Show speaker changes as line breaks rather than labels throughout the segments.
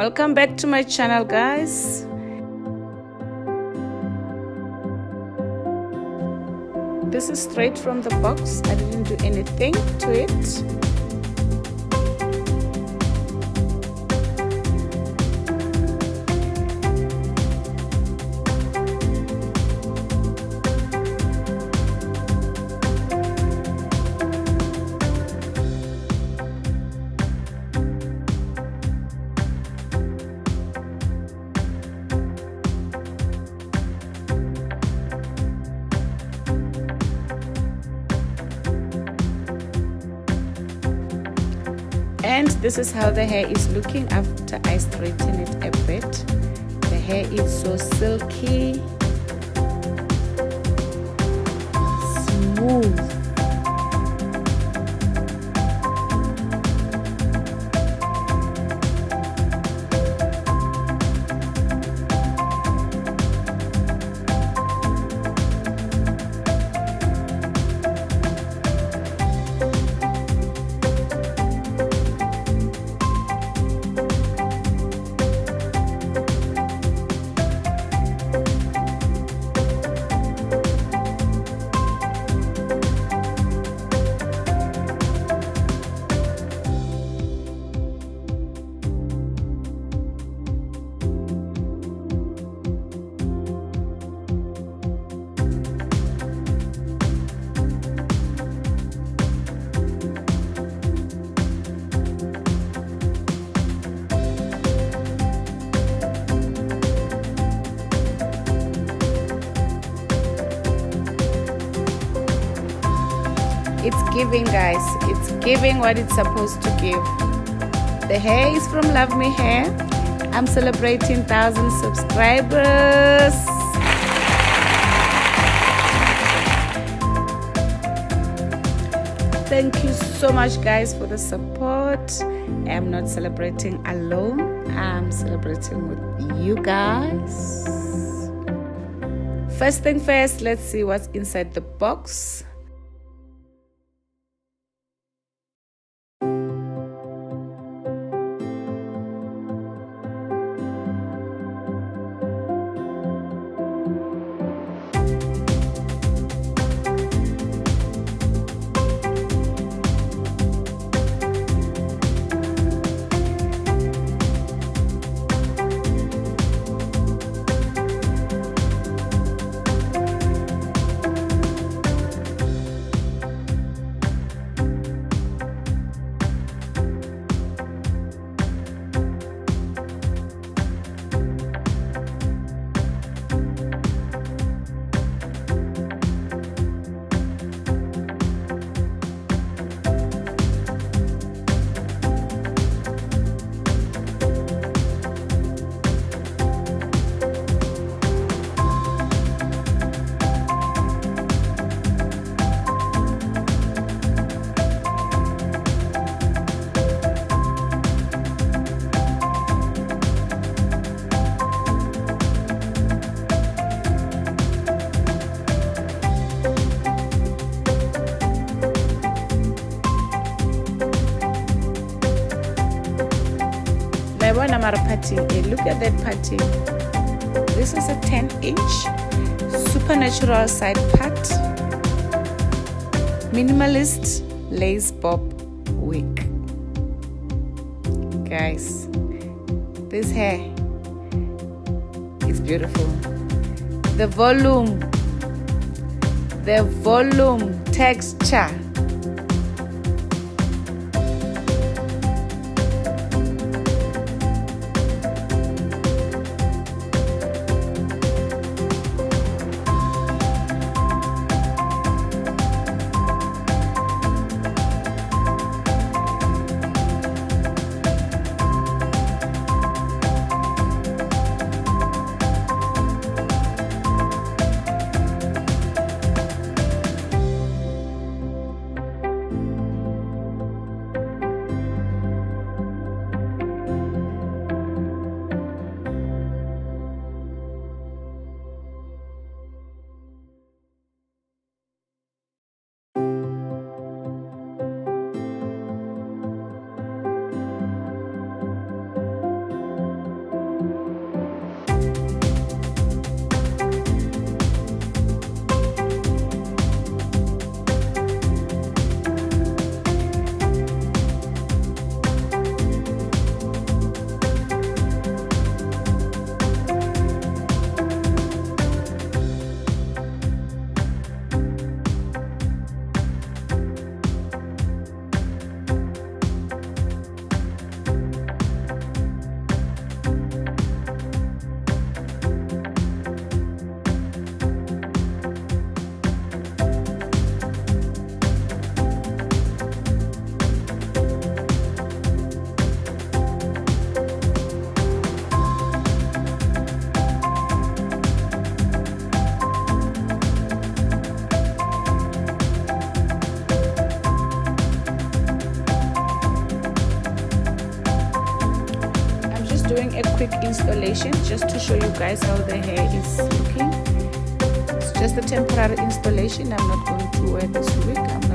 welcome back to my channel guys. This is straight from the box. I didn't do anything to it and this is how the hair is looking after I straighten it a bit. The hair is so silky smooth it's giving guys. It's giving what it's supposed to give. The hair is from Luvme Hair. I'm celebrating thousand subscribers. Thank you so much guys for the support. I'm not celebrating alone. I'm celebrating with you guys. First thing first let's see what's inside the box yabona mara parting eh, look at that parting this is a 10 inch supernatural side part minimalist lace bob wig. Guys this hair is beautiful. The volume the volume texture doing a quick installation just to show you guys how the hair is looking. It's just a temporary installation. I'm not going to wear this wig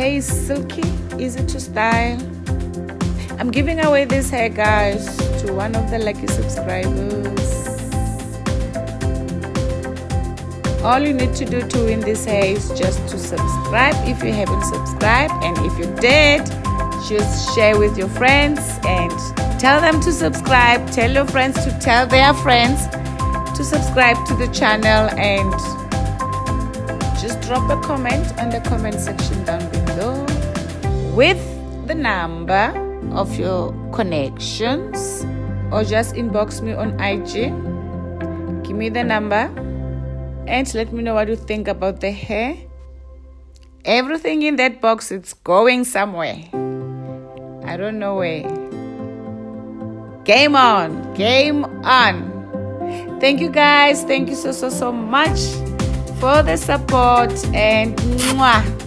hair is silky, easy to style. I'm giving away this hair, guys, to one of the lucky subscribers. All you need to do to win this hair is just to subscribe if you haven't subscribed, and if you did, just share with your friends and tell them to subscribe. Tell your friends to tell their friends to subscribe to the channel and just drop a comment on the comment section down below with the number of your connections or just inbox me on IG. Give me the number and let me know what you think about the hair. Everything in that box it's going somewhere. I don't know where. Game on. Game on. Thank you guys. Thank you so so so much for the support and mwah.